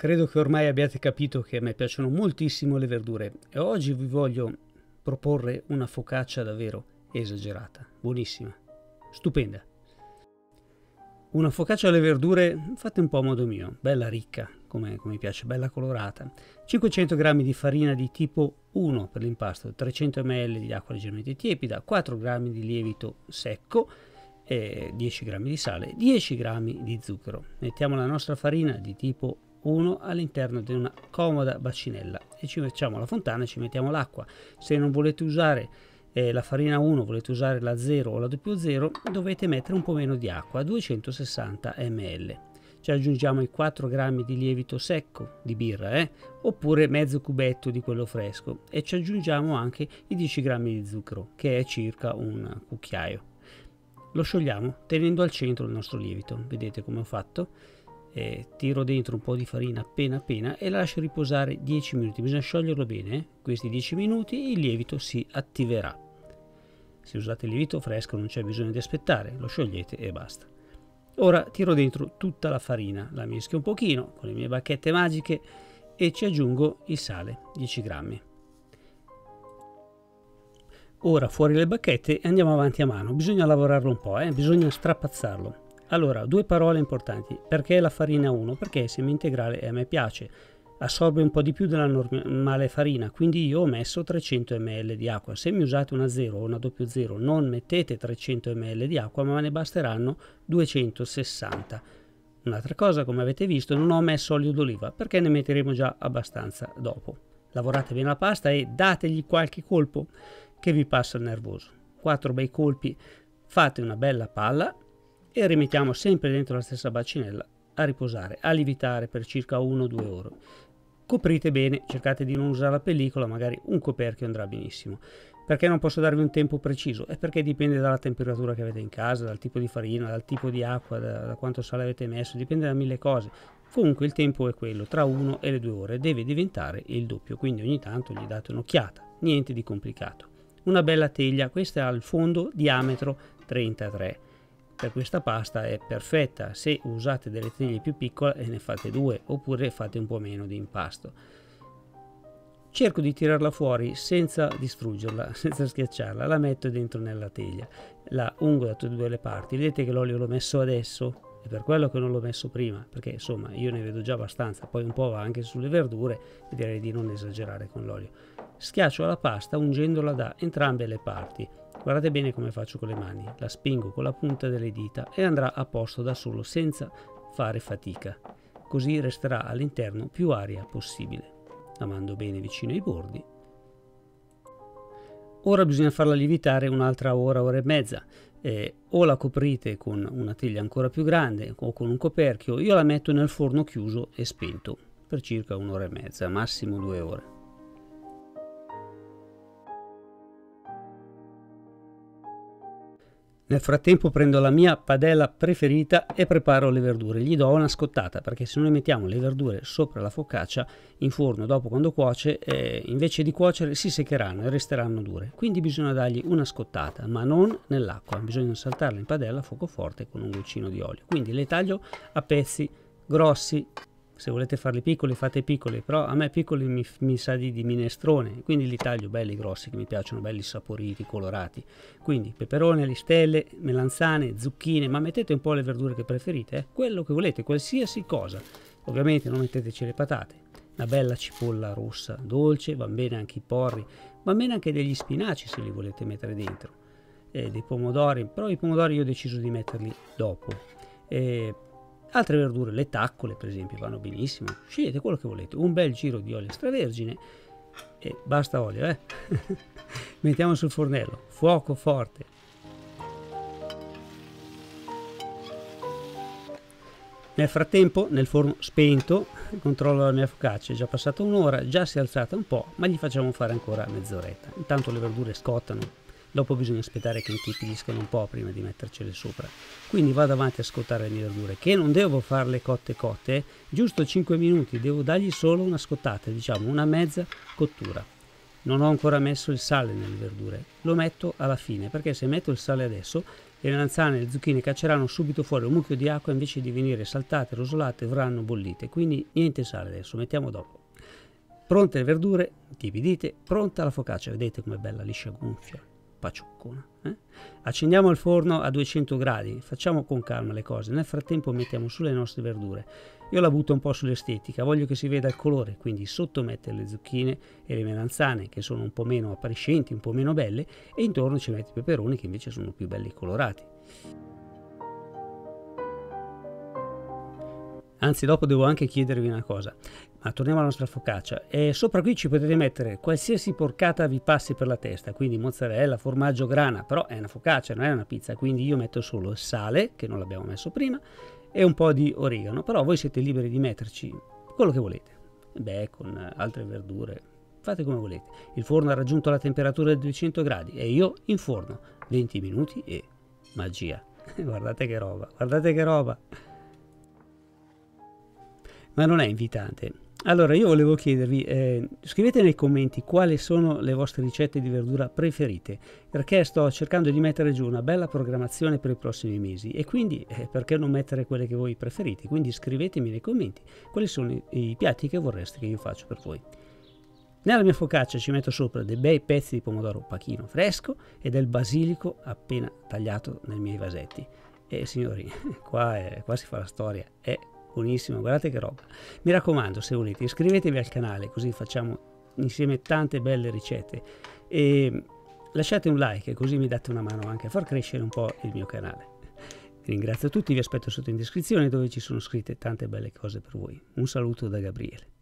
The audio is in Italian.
Credo che ormai abbiate capito che a me piacciono moltissimo le verdure e oggi vi voglio proporre una focaccia davvero esagerata, buonissima, stupenda. Una focaccia alle verdure fatta un po' a modo mio, bella ricca, come, come mi piace, bella colorata. 500 g di farina di tipo 1 per l'impasto, 300 ml di acqua leggermente tiepida, 4 g di lievito secco, 10 g di sale, 10 g di zucchero. Mettiamo la nostra farina di tipo 1 all'interno di una comoda bacinella e ci facciamo la fontana e ci mettiamo l'acqua. Se non volete usare eh, la farina 1, volete usare la 0 o la 00, dovete mettere un po' meno di acqua, 260 ml. Ci aggiungiamo i 4 grammi di lievito secco di birra, eh? oppure mezzo cubetto di quello fresco e ci aggiungiamo anche i 10 grammi di zucchero, che è circa un cucchiaio. Lo sciogliamo tenendo al centro il nostro lievito, vedete come ho fatto? Eh, tiro dentro un po' di farina appena appena e lascio riposare 10 minuti. Bisogna scioglierlo bene eh? questi 10 minuti il lievito si attiverà. Se usate il lievito fresco non c'è bisogno di aspettare lo sciogliete e basta. Ora tiro dentro tutta la farina la mischio un pochino con le mie bacchette magiche e ci aggiungo il sale 10 grammi. Ora fuori le bacchette e andiamo avanti a mano. Bisogna lavorarlo un po' eh? bisogna strapazzarlo allora, due parole importanti. Perché la farina 1? Perché è semi integrale e a me piace. Assorbe un po' di più della normale farina, quindi io ho messo 300 ml di acqua. Se mi usate una 0 o una 00 non mettete 300 ml di acqua, ma ne basteranno 260. Un'altra cosa, come avete visto, non ho messo olio d'oliva perché ne metteremo già abbastanza dopo. Lavorate bene la pasta e dategli qualche colpo che vi passa il nervoso. Quattro bei colpi, fate una bella palla e rimettiamo sempre dentro la stessa bacinella a riposare, a lievitare per circa 1-2 ore. Coprite bene, cercate di non usare la pellicola, magari un coperchio andrà benissimo. Perché non posso darvi un tempo preciso? È perché dipende dalla temperatura che avete in casa, dal tipo di farina, dal tipo di acqua, da, da quanto sale avete messo, dipende da mille cose. Comunque il tempo è quello, tra 1 e le 2 ore, deve diventare il doppio, quindi ogni tanto gli date un'occhiata, niente di complicato. Una bella teglia, questa ha il fondo diametro 33 per questa pasta è perfetta. Se usate delle teglie più piccole ne fate due oppure fate un po' meno di impasto. Cerco di tirarla fuori senza distruggerla, senza schiacciarla, la metto dentro nella teglia, la ungo da tutte e due le parti. Vedete che l'olio l'ho messo adesso, è per quello che non l'ho messo prima, perché insomma io ne vedo già abbastanza, poi un po' va anche sulle verdure e direi di non esagerare con l'olio. Schiaccio la pasta ungendola da entrambe le parti Guardate bene come faccio con le mani, la spingo con la punta delle dita e andrà a posto da solo senza fare fatica. Così resterà all'interno più aria possibile. La mando bene vicino ai bordi. Ora bisogna farla lievitare un'altra ora, ora e mezza. Eh, o la coprite con una teglia ancora più grande o con un coperchio, io la metto nel forno chiuso e spento per circa un'ora e mezza, massimo due ore. Nel frattempo prendo la mia padella preferita e preparo le verdure. Gli do una scottata perché se noi mettiamo le verdure sopra la focaccia in forno dopo quando cuoce, eh, invece di cuocere si seccheranno e resteranno dure. Quindi bisogna dargli una scottata, ma non nell'acqua. Bisogna saltarle in padella a fuoco forte con un goccino di olio. Quindi le taglio a pezzi grossi se volete farli piccoli fate piccoli però a me piccoli mi, mi sa di, di, minestrone quindi li taglio belli grossi che mi piacciono belli saporiti colorati. Quindi peperone listelle melanzane zucchine ma mettete un po' le verdure che preferite eh? quello che volete qualsiasi cosa. Ovviamente non metteteci le patate una bella cipolla rossa dolce va bene anche i porri va bene anche degli spinaci se li volete mettere dentro eh, dei pomodori però i pomodori io ho deciso di metterli dopo. Eh, Altre verdure, le taccole per esempio, vanno benissimo. Scegliete quello che volete. Un bel giro di olio extravergine e basta olio, eh? Mettiamo sul fornello, fuoco forte. Nel frattempo, nel forno spento, controllo la mia focaccia, è già passata un'ora, già si è alzata un po', ma gli facciamo fare ancora mezz'oretta. Intanto le verdure scottano dopo bisogna aspettare che intipidiscano un po' prima di mettercele sopra. Quindi vado avanti a scottare le mie verdure. Che non devo farle cotte cotte giusto 5 minuti devo dargli solo una scottata diciamo una mezza cottura. Non ho ancora messo il sale nelle verdure. Lo metto alla fine perché se metto il sale adesso Le melanzane e le zucchine cacceranno subito fuori un mucchio di acqua invece di venire saltate, rosolate, verranno bollite. Quindi niente sale adesso, mettiamo dopo. Pronte le verdure, tiepidite, pronta la focaccia, vedete com'è bella liscia gonfia pacioccona. Eh? Accendiamo il forno a 200 gradi, facciamo con calma le cose, nel frattempo mettiamo sulle nostre verdure. Io la butto un po' sull'estetica, voglio che si veda il colore, quindi sotto mettere le zucchine e le melanzane che sono un po' meno appariscenti, un po' meno belle e intorno ci metti i peperoni che invece sono più belli colorati. Anzi, dopo devo anche chiedervi una cosa. Ma torniamo alla nostra focaccia. E sopra qui ci potete mettere qualsiasi porcata vi passi per la testa, quindi mozzarella, formaggio, grana, però è una focaccia, non è una pizza, quindi io metto solo sale, che non l'abbiamo messo prima, e un po' di origano, però voi siete liberi di metterci quello che volete. Bacon, altre verdure, fate come volete. Il forno ha raggiunto la temperatura di 200 gradi e io in forno 20 minuti e magia. guardate che roba, guardate che roba ma non è invitante. Allora io volevo chiedervi, eh, scrivete nei commenti quali sono le vostre ricette di verdura preferite, perché sto cercando di mettere giù una bella programmazione per i prossimi mesi e quindi eh, perché non mettere quelle che voi preferite? Quindi scrivetemi nei commenti quali sono i, i piatti che vorreste che io faccia per voi. Nella mia focaccia ci metto sopra dei bei pezzi di pomodoro pachino fresco e del basilico appena tagliato nei miei vasetti. E signori, qua, è, qua si fa la storia, è buonissimo, guardate che roba. Mi raccomando, se volete, iscrivetevi al canale così facciamo insieme tante belle ricette e lasciate un like così mi date una mano anche a far crescere un po' il mio canale. Vi ringrazio tutti, vi aspetto sotto in descrizione dove ci sono scritte tante belle cose per voi. Un saluto da Gabriele.